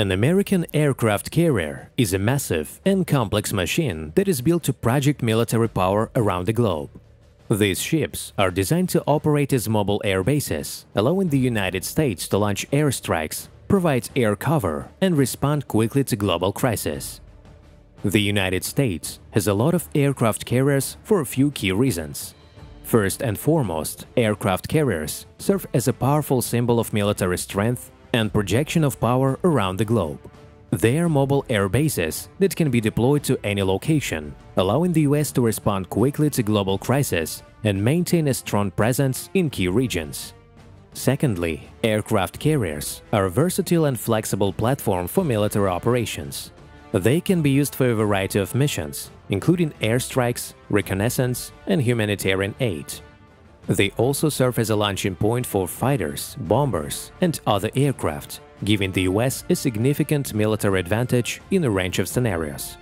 An American aircraft carrier is a massive and complex machine that is built to project military power around the globe. These ships are designed to operate as mobile air bases, allowing the United States to launch airstrikes, provide air cover, and respond quickly to global crises. The United States has a lot of aircraft carriers for a few key reasons. First and foremost, aircraft carriers serve as a powerful symbol of military strength and projection of power around the globe. They are mobile air bases that can be deployed to any location, allowing the US to respond quickly to global crises and maintain a strong presence in key regions. Secondly, aircraft carriers are a versatile and flexible platform for military operations. They can be used for a variety of missions, including airstrikes, reconnaissance, and humanitarian aid. They also serve as a launching point for fighters, bombers, and other aircraft, giving the US a significant military advantage in a range of scenarios.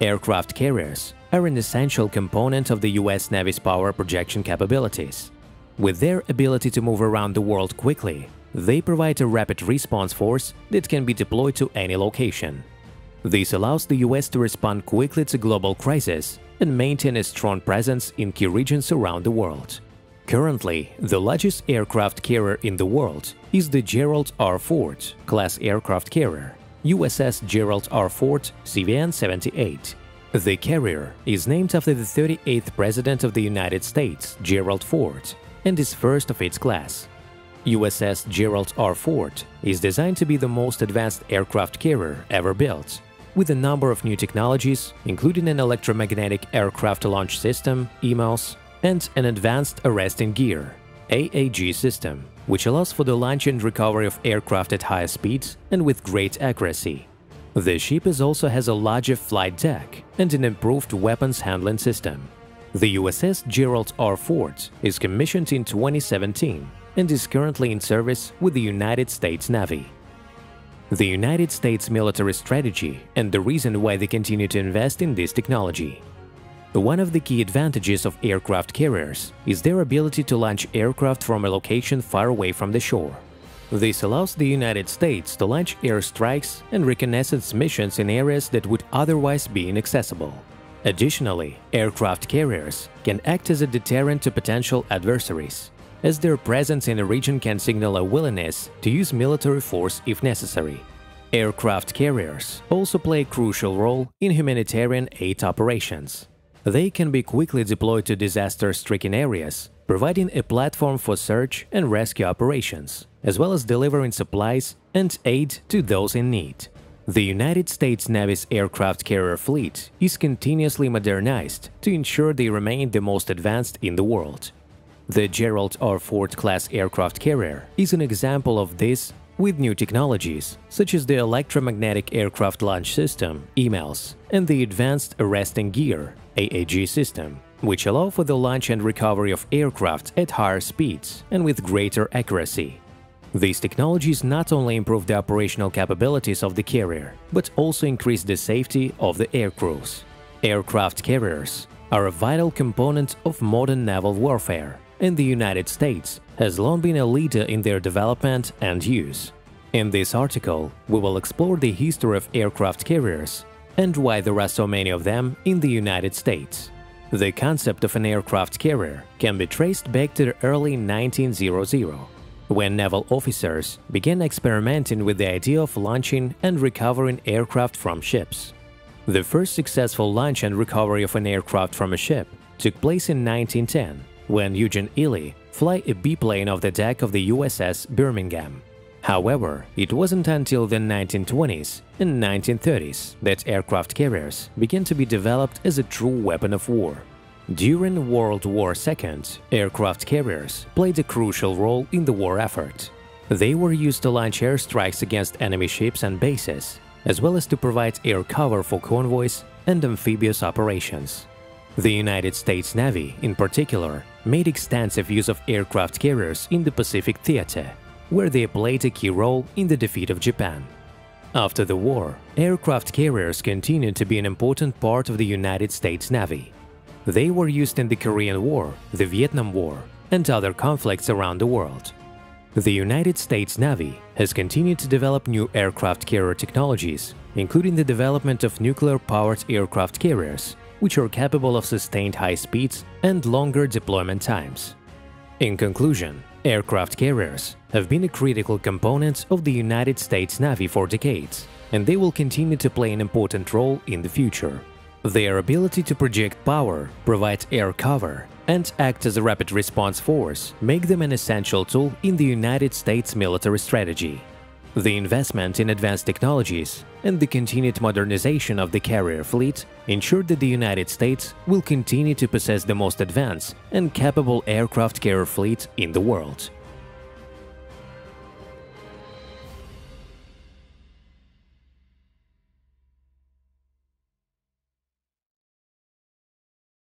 Aircraft carriers are an essential component of the US Navy's power projection capabilities. With their ability to move around the world quickly, they provide a rapid response force that can be deployed to any location. This allows the US to respond quickly to global crises and maintain a strong presence in key regions around the world. Currently, the largest aircraft carrier in the world is the Gerald R. Ford class aircraft carrier, USS Gerald R. Ford CVN-78. The carrier is named after the 38th President of the United States, Gerald Ford, and is first of its class. USS Gerald R. Ford is designed to be the most advanced aircraft carrier ever built with a number of new technologies, including an electromagnetic aircraft launch system, EMALS, and an advanced arresting gear AAG system, which allows for the launch and recovery of aircraft at higher speeds and with great accuracy. The ship also has a larger flight deck and an improved weapons handling system. The USS Gerald R. Ford is commissioned in 2017 and is currently in service with the United States Navy the United States military strategy and the reason why they continue to invest in this technology. One of the key advantages of aircraft carriers is their ability to launch aircraft from a location far away from the shore. This allows the United States to launch airstrikes and reconnaissance missions in areas that would otherwise be inaccessible. Additionally, aircraft carriers can act as a deterrent to potential adversaries, as their presence in a region can signal a willingness to use military force if necessary. Aircraft carriers also play a crucial role in humanitarian aid operations. They can be quickly deployed to disaster-stricken areas, providing a platform for search and rescue operations, as well as delivering supplies and aid to those in need. The United States Navy's aircraft carrier fleet is continuously modernized to ensure they remain the most advanced in the world. The Gerald R. Ford class aircraft carrier is an example of this with new technologies, such as the Electromagnetic Aircraft Launch System EMALS, and the Advanced Arresting Gear AAG system, which allow for the launch and recovery of aircraft at higher speeds and with greater accuracy. These technologies not only improve the operational capabilities of the carrier, but also increase the safety of the aircrews. Aircraft carriers are a vital component of modern naval warfare and the United States has long been a leader in their development and use. In this article, we will explore the history of aircraft carriers and why there are so many of them in the United States. The concept of an aircraft carrier can be traced back to the early 1900s, when naval officers began experimenting with the idea of launching and recovering aircraft from ships. The first successful launch and recovery of an aircraft from a ship took place in 1910 when Eugene Ely fly a biplane off the deck of the USS Birmingham. However, it wasn't until the 1920s and 1930s that aircraft carriers began to be developed as a true weapon of war. During World War II, aircraft carriers played a crucial role in the war effort. They were used to launch airstrikes against enemy ships and bases, as well as to provide air cover for convoys and amphibious operations. The United States Navy, in particular, made extensive use of aircraft carriers in the Pacific Theater, where they played a key role in the defeat of Japan. After the war, aircraft carriers continued to be an important part of the United States Navy. They were used in the Korean War, the Vietnam War, and other conflicts around the world. The United States Navy has continued to develop new aircraft carrier technologies, including the development of nuclear-powered aircraft carriers, which are capable of sustained high speeds and longer deployment times. In conclusion, aircraft carriers have been a critical component of the United States Navy for decades, and they will continue to play an important role in the future. Their ability to project power, provide air cover, and act as a rapid response force make them an essential tool in the United States military strategy. The investment in advanced technologies and the continued modernization of the carrier fleet ensured that the United States will continue to possess the most advanced and capable aircraft carrier fleet in the world.